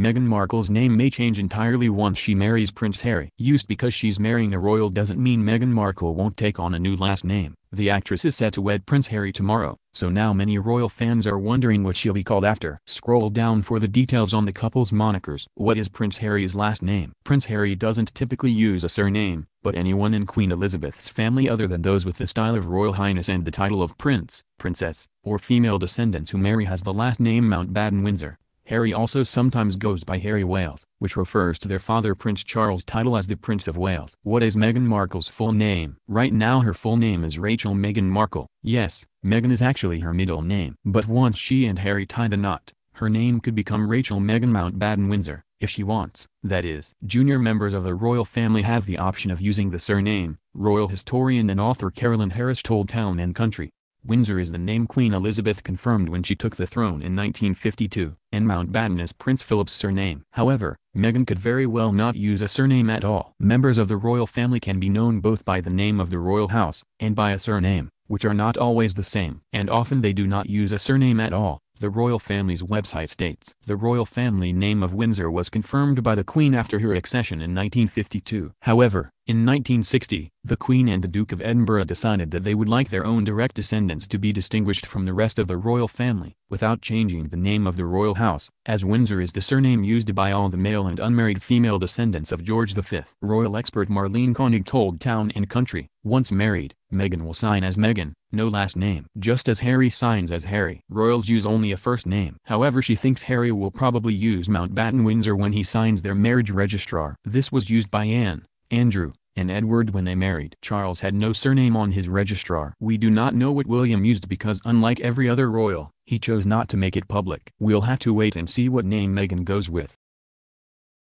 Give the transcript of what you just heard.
Meghan Markle's name may change entirely once she marries Prince Harry. Used because she's marrying a royal doesn't mean Meghan Markle won't take on a new last name. The actress is set to wed Prince Harry tomorrow, so now many royal fans are wondering what she'll be called after. Scroll down for the details on the couple's monikers. What is Prince Harry's last name? Prince Harry doesn't typically use a surname, but anyone in Queen Elizabeth's family other than those with the style of Royal Highness and the title of Prince, Princess, or female descendants who marry has the last name Mountbatten-Windsor. Harry also sometimes goes by Harry Wales, which refers to their father Prince Charles' title as the Prince of Wales. What is Meghan Markle's full name? Right now her full name is Rachel Meghan Markle. Yes, Meghan is actually her middle name. But once she and Harry tie the knot, her name could become Rachel Meghan Mountbatten-Windsor, if she wants. That is, junior members of the royal family have the option of using the surname, royal historian and author Carolyn Harris told Town & Country. Windsor is the name Queen Elizabeth confirmed when she took the throne in 1952, and Mountbatten is Prince Philip's surname. However, Meghan could very well not use a surname at all. Members of the royal family can be known both by the name of the royal house, and by a surname, which are not always the same. And often they do not use a surname at all. The royal family's website states, the royal family name of Windsor was confirmed by the Queen after her accession in 1952. However, in 1960, the Queen and the Duke of Edinburgh decided that they would like their own direct descendants to be distinguished from the rest of the royal family, without changing the name of the royal house, as Windsor is the surname used by all the male and unmarried female descendants of George V. Royal expert Marlene Koenig told Town & Country, once married, Meghan will sign as Meghan, no last name. Just as Harry signs as Harry. Royals use only a first name. However she thinks Harry will probably use Mountbatten Windsor when he signs their marriage registrar. This was used by Anne, Andrew, and Edward when they married. Charles had no surname on his registrar. We do not know what William used because unlike every other royal, he chose not to make it public. We'll have to wait and see what name Meghan goes with.